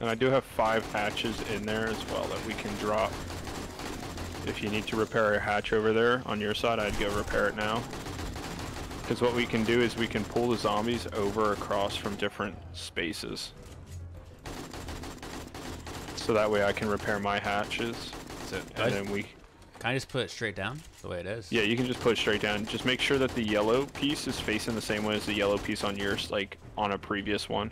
And I do have five hatches in there as well that we can drop. If you need to repair a hatch over there on your side, I'd go repair it now. Because what we can do is we can pull the zombies over across from different spaces. So that way I can repair my hatches. So, And then we can I just put it straight down the way it is? Yeah, you can just put it straight down. Just make sure that the yellow piece is facing the same way as the yellow piece on yours, like on a previous one.